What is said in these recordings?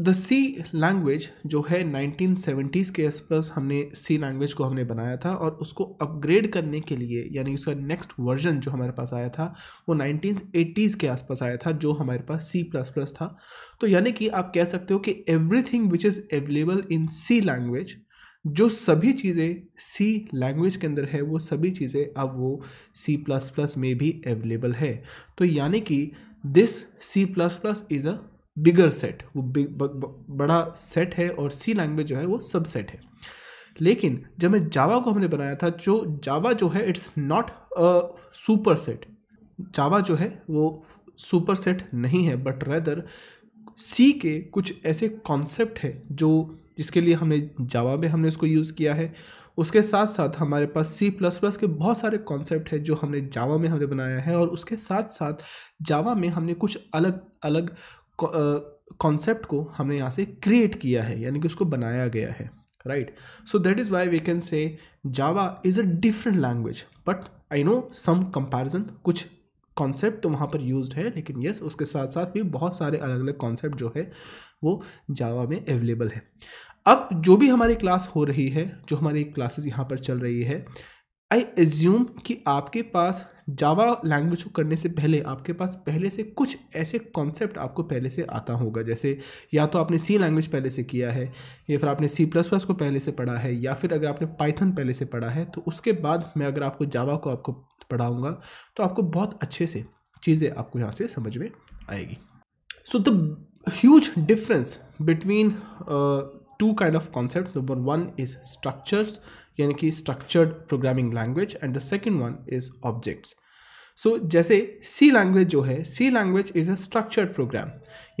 The C language जो है 1970s के आसपास हमने सी लैंग्वेज को हमने बनाया था और उसको अपग्रेड करने के लिए, यानी उसका नेक्स्ट वर्जन जो हमारे पास आया था, वो 1980s के आसपास आया था, जो हमारे पास सी प्लस प्लस था। तो यानी कि आप कह सकते हो कि everything which is available in C language जो सभी चीज़ें सी लैंग्वेज के अंदर है, वो सभी चीज़ें अब वो सी प्लस प्लस में भी अवेलेबल है। तो यानी कि this C plus plus is a bigger set वो बिग ब, ब, बड़ा सेट है और सी लैंग्वेज जो है वो सब सेट है। लेकिन जब मैं जावा को हमने बनाया था जो जावा जो है it's not a super set Java जो है वो सुपर सेट नहीं है बट रेदर सी के कुछ ऐसे कॉन्सेप्ट है जो जिसके लिए हमने जावा में हमने इसको यूज़ किया है। उसके साथ साथ हमारे पास सी प्लस प्लस के बहुत सारे कॉन्सेप्ट है जो हमने जावा में हमने बनाया है और उसके साथ साथ जावा में हमने कुछ अलग अलग कॉन्सेप्ट को हमने यहाँ से क्रिएट किया है, यानी कि उसको बनाया गया है right so that is why we can say Java is a different language but I know some comparison कुछ कॉन्सेप्ट तो वहाँ पर यूज़ है, लेकिन यस उसके साथ साथ भी बहुत सारे अलग अलग कॉन्सेप्ट जो है, वो जावा में अवेलेबल है। अब जो भी हमारी क्लास हो रही है, जो हमारी क्लासेस यहाँ पर चल रही है आई एज्यूम कि आपके पास जावा लैंग्वेज को करने से पहले आपके पास पहले से कुछ ऐसे कॉन्सेप्ट आपको पहले से आता होगा। जैसे या तो आपने सी लैंग्वेज पहले से किया है, या फिर आपने सी प्लस प्लस को पहले से पढ़ा है, या फिर अगर आपने पाइथन पहले से पढ़ा है तो उसके बाद मैं अगर आपको जावा को आपको पढ़ाऊँगा तो आपको बहुत अच्छे से चीज़ें आपको यहाँ से समझ में आएगी। So the huge difference between two kind of concept number one is structures यानी कि structured programming language and the second one is objects so जैसे सी लैंग्वेज जो है C language is a structured program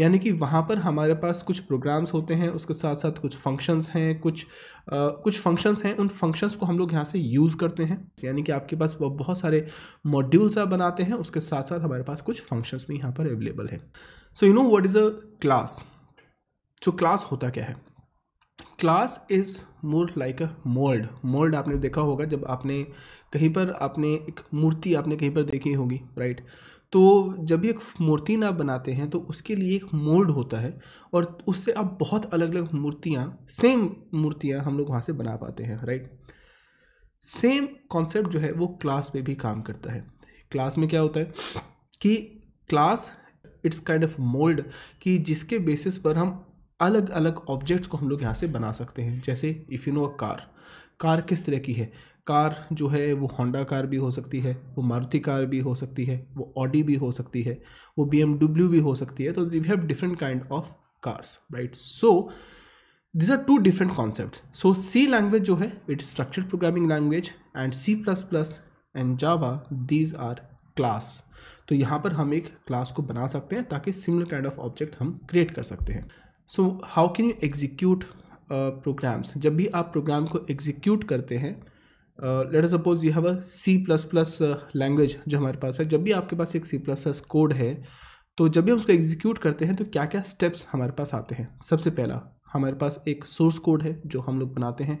यानी कि वहाँ पर हमारे पास कुछ प्रोग्राम्स होते हैं उसके साथ साथ कुछ फ़ंक्शंस हैं कुछ आ, कुछ फ़ंक्शंस हैं। उन फ़ंक्शंस को हम लोग यहाँ से यूज़ करते हैं। यानी कि आपके पास बहुत सारे मॉड्यूल्स आप बनाते हैं उसके साथ साथ हमारे पास कुछ फ़ंक्शंस भी यहाँ पर अवेलेबल है। So you know what is a class जो क्लास होता क्या है? Class is more like a mould. Mould आपने देखा होगा जब आपने कहीं पर आपने एक मूर्ति आपने कहीं पर देखी होगी राइट तो जब भी एक मूर्ति ना बनाते हैं तो उसके लिए एक मोल्ड होता है और उससे आप बहुत अलग अलग मूर्तियाँ सेम मूर्तियाँ हम लोग वहाँ से बना पाते हैं राइट सेम कॉन्सेप्ट जो है वो क्लास में भी काम करता है। क्लास में क्या होता है कि class it's kind of mould कि जिसके बेसिस पर हम अलग अलग ऑब्जेक्ट्स को हम लोग यहाँ से बना सकते हैं, जैसे if you know car car किस तरह की है? कार जो है, वो होंडा कार भी हो सकती है, वो मारुति कार भी हो सकती है, वो ऑडी भी हो सकती है, वो बीएमडब्ल्यू भी हो सकती है तो we have different kind of cars right so this are two different concept so C language जो है it structured programming language and C plus plus and Java these are class तो यहाँ पर हम एक क्लास को बना सकते हैं ताकि सिमिलर काइंड ऑफ़ ऑब्जेक्ट हम क्रिएट कर सकते हैं। So how can you execute programs जब भी आप प्रोग्राम को एग्जीक्यूट करते हैं let suppose you have a C plus plus language जो हमारे पास है। जब भी आपके पास एक सी प्लस प्लस कोड है तो जब भी हम उसको एग्जीक्यूट करते हैं तो क्या क्या स्टेप्स हमारे पास आते हैं? सबसे पहला, हमारे पास एक सोर्स कोड है जो हम लोग बनाते हैं।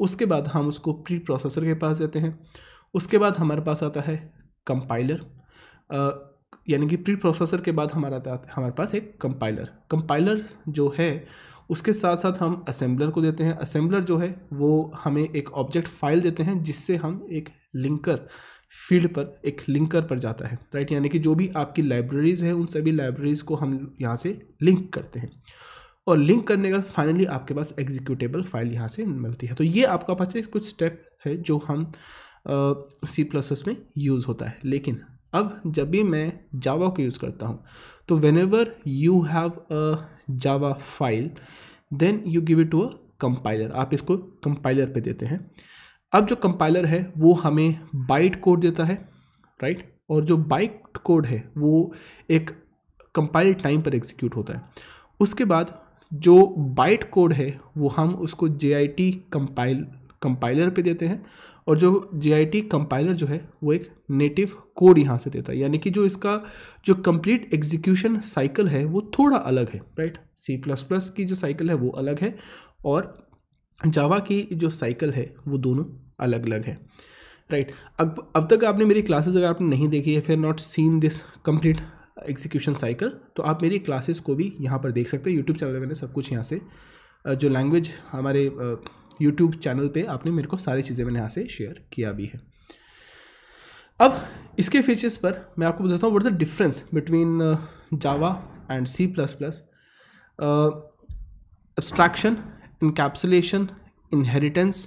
उसके बाद हम उसको प्री प्रोसेसर के पास देते हैं। उसके बाद हमारे पास आता है कंपाइलर यानी कि प्री प्रोसेसर के बाद हमारा हमारे पास एक कंपाइलर कंपाइलर जो है, उसके साथ साथ हम असेंबलर को देते हैं। असेंबलर जो है, वो हमें एक ऑब्जेक्ट फ़ाइल देते हैं, जिससे हम एक लिंकर फ़ील्ड पर, एक लिंकर पर जाता है। राइट यानी कि जो भी आपकी लाइब्रेरीज़ हैं, उन सभी लाइब्रेरीज़ को हम यहाँ से लिंक करते हैं। और लिंक करने के फाइनली आपके पास एग्जीक्यूटेबल फ़ाइल यहाँ से मिलती है। तो ये आपका पास कुछ स्टेप है, जो हम सी प्लस में यूज़ होता है। लेकिन अब जब भी मैं जावा को यूज़ करता हूँ तो whenever you have a Java file then you give it to a compiler आप इसको कंपाइलर पे देते हैं। अब जो कंपाइलर है, वो हमें बाइट कोड देता है राइट और जो बाइट कोड है, वो एक कंपाइल टाइम पर एग्जीक्यूट होता है। उसके बाद जो बाइट कोड है, वो हम उसको J I T compile compiler पे देते हैं। और जो जे कंपाइलर जो है, वो एक नेटिव कोड यहाँ से देता है। यानी कि जो इसका, जो कंप्लीट एग्जीक्यूशन साइकिल है, वो थोड़ा अलग है राइट सी प्लस प्लस की जो साइकिल है, वो अलग है और जावा की जो साइकिल है, वो दोनों अलग अलग है राइट अब अब तक आपने मेरी क्लासेस अगर आपने नहीं देखी है फिर not seen this complete execution cycle तो आप मेरी क्लासेस को भी यहाँ पर देख सकते हैं। यूट्यूब चैनल मैंने सब कुछ यहाँ से जो लैंग्वेज हमारे यूट्यूब चैनल पे आपने मेरे को सारी चीज़ें मैंने यहाँ से शेयर किया भी है। अब इसके फीचर्स पर मैं आपको बताता हूँ what the difference between Java and C plus plus abstraction, encapsulation, inheritance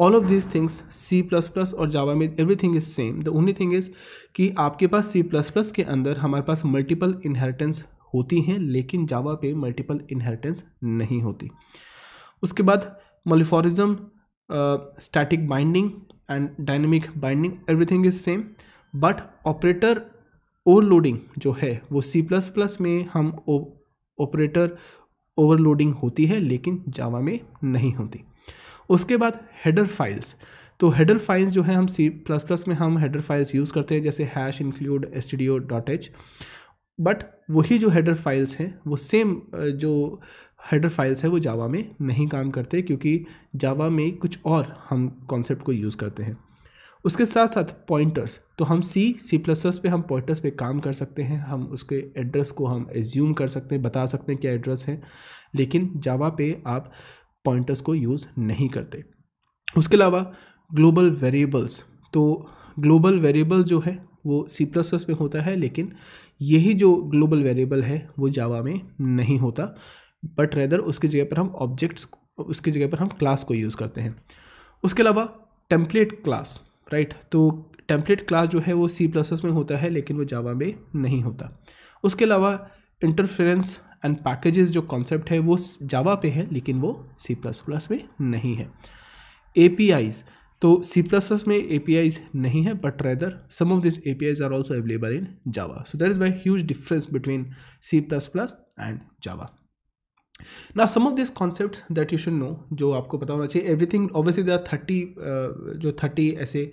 all of this things C plus plus और जावा में everything is same the only thing is कि आपके पास सी प्लस प्लस के अंदर हमारे पास मल्टीपल इनहेरिटेंस होती हैं, लेकिन जावा पे मल्टीपल इनहेरिटेंस नहीं होती। उसके बाद polymorphism static binding and dynamic binding everything is same but operator overloading जो है, वो सी प्लस प्लस में हम ऑपरेटर ओवरलोडिंग होती है, लेकिन जावा में नहीं होती। उसके बाद हेडर फाइल्स तो हेडर फाइल्स जो है, हम सी प्लस प्लस में हम हेडर फाइल्स यूज़ करते हैं, जैसे hash include S dot H but वही जो हेडर फाइल्स हैं, वो सेम जो हेडर फाइल्स है वो जावा में नहीं काम करते क्योंकि जावा में कुछ और हम कॉन्सेप्ट को यूज़ करते हैं। उसके साथ साथ पॉइंटर्स तो हम सी सी प्लस प्लस पे हम पॉइंटर्स पे काम कर सकते हैं। हम उसके एड्रेस को हम एज्यूम कर सकते हैं, बता सकते हैं क्या एड्रेस है। लेकिन जावा पे आप पॉइंटर्स को यूज़ नहीं करते। उसके अलावा ग्लोबल वेरिएबल्स तो ग्लोबल वेरिएबल जो है वो सी प्लस प्लस में होता है, लेकिन यही जो ग्लोबल वेरिएबल है वो जावा में नहीं होता। बट रेदर उसकी जगह पर हम ऑब्जेक्ट्स उसकी जगह पर हम क्लास को यूज़ करते हैं। उसके अलावा टेम्पलेट क्लास राइट तो टेम्पलेट क्लास जो है वो सी प्लस में होता है, लेकिन वो जावा में नहीं होता। उसके अलावा इंटरफेरेंस एंड पैकेजेस जो कॉन्सेप्ट है वो जावा पे है, लेकिन वो सी प्लस प्लस में नहीं है। ए तो सी प्लस प्लस में ए पी आईज नहीं है but rather some of this A P Is are also available in Java so that is why huge difference between C plus plus and Java ना some of this concept that you should know जो आपको पता होना चाहिए everything obviously there thirty जो thirty ऐसे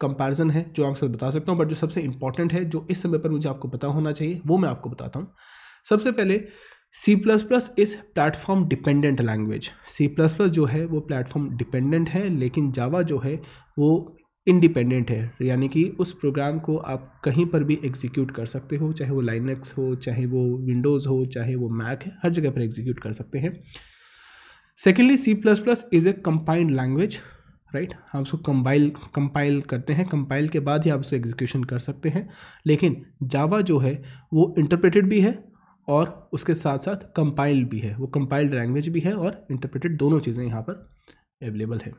comparison है, जो आपके बता सकता हूँ बट जो सबसे इंपॉर्टेंट है, जो इस समय पर मुझे आपको पता होना चाहिए, वो मैं आपको बताता हूँ। सबसे पहले C plus plus is platform dependent language C plus plus जो है, वो प्लेटफॉर्म डिपेंडेंट है, लेकिन जावा जो है, वो इंडिपेंडेंट है, यानी कि उस प्रोग्राम को आप कहीं पर भी एग्जीक्यूट कर सकते हो, चाहे वो लाइनक्स हो, चाहे वो विंडोज़ हो, चाहे वो मैक है, हर जगह पर एग्जीक्यूट कर सकते हैं। Secondly C plus plus is a compiled language right हम उसको कंपाइल कंपाइल करते हैं। कंपाइल के बाद ही आप उसको एग्जीक्यूशन कर सकते हैं। लेकिन जावा जो है, वो इंटरप्रेटेड भी है और उसके साथ साथ कंपाइल्ड भी है। वो कंपाइल्ड लैंग्वेज भी है और इंटरप्रेटेड दोनों चीज़ें यहाँ पर अवेलेबल है।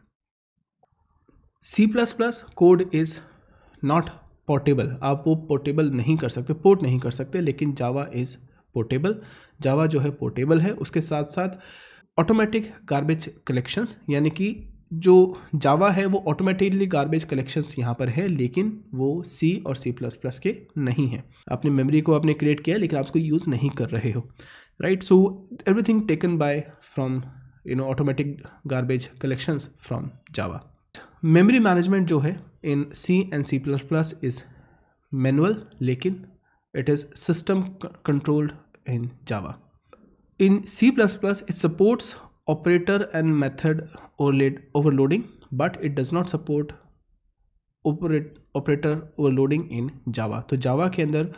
C plus plus code is not portable आप वो पोर्टेबल नहीं कर सकते पोर्ट नहीं कर सकते, लेकिन जावा इज़ पोर्टेबल जावा जो है पोर्टेबल है। उसके साथ साथ ऑटोमेटिक गार्बेज कलेक्शंस यानी कि जो जावा है, वो ऑटोमेटिकली गार्बेज कलेक्शंस यहाँ पर है, लेकिन वो सी और सी प्लस प्लस के नहीं है। आपने मेमोरी को आपने क्रिएट किया, लेकिन आप उसको यूज़ नहीं कर रहे हो। Right so everything taken by from you know automatic garbage collections from Java memory management जो है in C and C plus plus is manual लेकिन it is system controlled in Java in C plus plus it supports operator and method overloading but it does not support operator overloading in Java तो Java के अंदर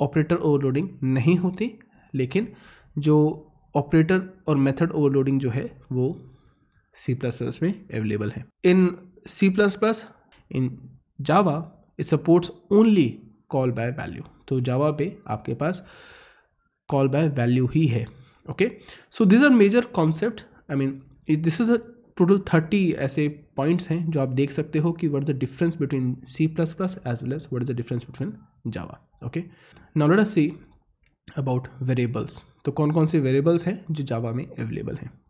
operator overloading नहीं होती, लेकिन जो operator और method overloading जो है, वो सी प्लस प्लस में अवेलेबल है। In C plus plus in Java it supports only call by value तो जावा पे आपके पास कॉल बाय वैल्यू ही है okay so this are major concept I mean this is a total thirty ऐसे points हैं जो आप देख सकते हो कि what is the difference between C plus plus as well as what is the difference between Java okay now let us see about variables तो कौन कौन से वेरिएबल्स हैं जो जावा में अवेलेबल हैं?